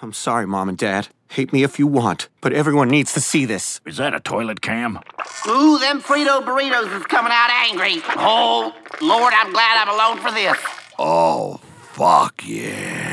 I'm sorry, Mom and Dad. Hate me if you want, but everyone needs to see this. Is that a toilet cam? Ooh, them Frito burritos is coming out angry. Oh, Lord, I'm glad I'm alone for this. Oh, fuck yeah.